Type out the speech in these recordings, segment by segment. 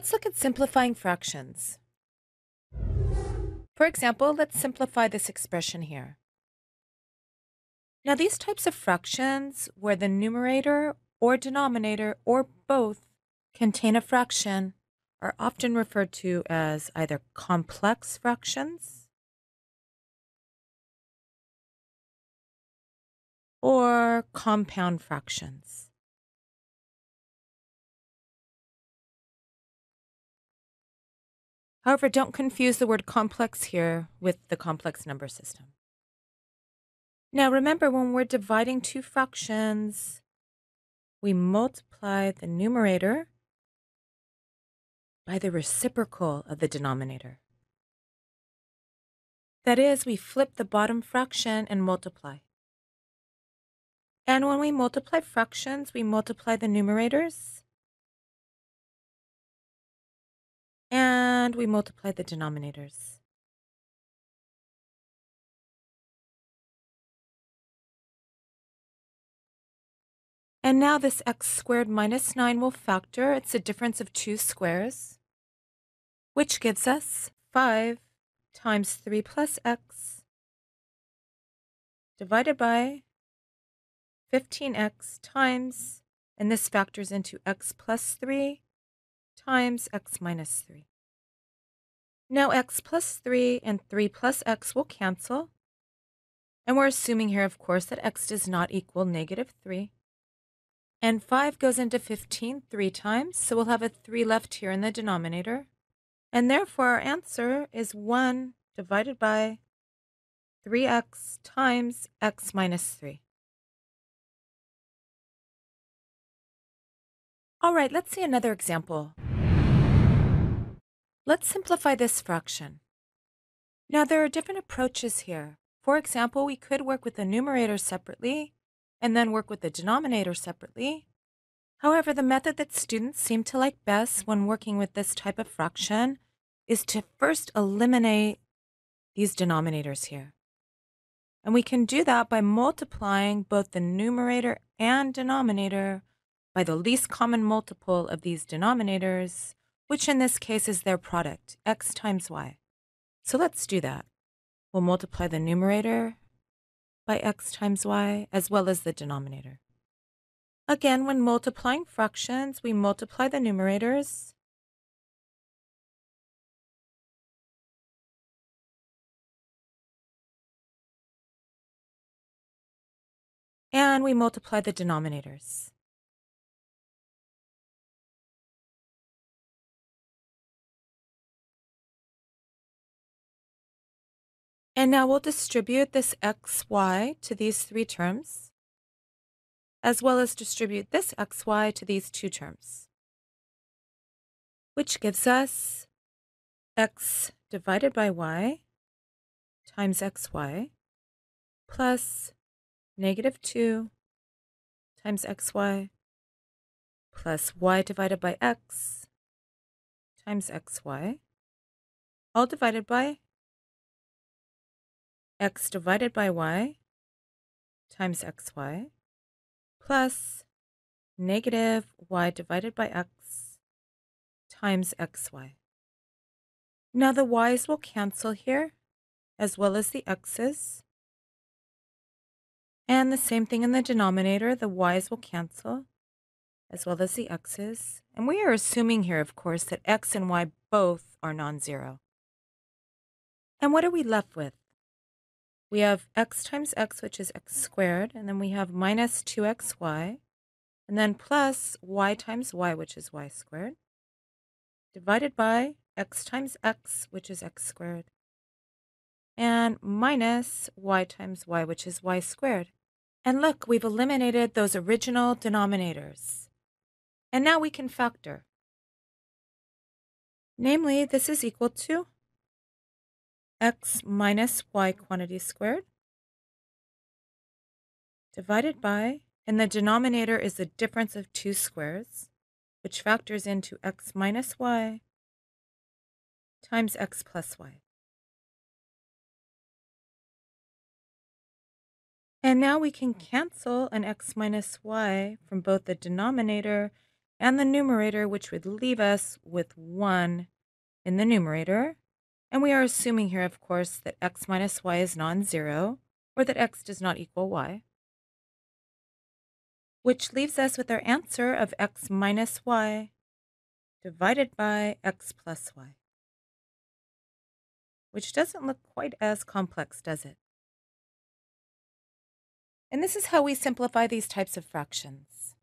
Let's look at simplifying fractions. For example, let's simplify this expression here. Now, these types of fractions, where the numerator or denominator or both contain a fraction, are often referred to as either complex fractions or compound fractions. However, don't confuse the word complex here with the complex number system. Now remember, when we're dividing two fractions, we multiply the numerator by the reciprocal of the denominator. That is, we flip the bottom fraction and multiply. And when we multiply fractions, we multiply the numerators and we multiply the denominators. And now this x squared minus 9 will factor. It's a difference of two squares, which gives us 5 times 3 plus x divided by 15x times, and this factors into x plus 3 times x minus 3. Now x plus 3 and 3 plus x will cancel. And we're assuming here, of course, that x does not equal negative 3. And 5 goes into 15 three times, so we'll have a 3 left here in the denominator. And therefore, our answer is 1 divided by 3x times x minus 3. All right, let's see another example. Let's simplify this fraction. Now, there are different approaches here. For example, we could work with the numerator separately and then work with the denominator separately. However, the method that students seem to like best when working with this type of fraction is to first eliminate these denominators here. And we can do that by multiplying both the numerator and denominator by the least common multiple of these denominators, which in this case is their product, x times y. So let's do that. We'll multiply the numerator by x times y as well as the denominator. Again, when multiplying fractions, we multiply the numerators and we multiply the denominators. And now we'll distribute this xy to these three terms, as well as distribute this xy to these two terms, which gives us x divided by y times xy plus negative 2 times xy plus y divided by x times xy, all divided by x divided by y times xy plus negative y divided by x times xy. Now the y's will cancel here, as well as the x's. And the same thing in the denominator, the y's will cancel, as well as the x's. And we are assuming here, of course, that x and y both are non-zero. And what are we left with? We have x times x, which is x squared, and then we have minus 2xy, and then plus y times y, which is y squared, divided by x times x, which is x squared, and minus y times y, which is y squared. And look, we've eliminated those original denominators. And now we can factor. Namely, this is equal to x minus y quantity squared divided by, and the denominator is the difference of two squares, which factors into x minus y times x plus y. And now we can cancel an x minus y from both the denominator and the numerator, which would leave us with 1 in the numerator. And we are assuming here, of course, that x minus y is non-zero, or that x does not equal y, which leaves us with our answer of x minus y divided by x plus y, which doesn't look quite as complex, does it? And this is how we simplify these types of fractions.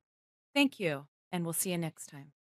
Thank you, and we'll see you next time.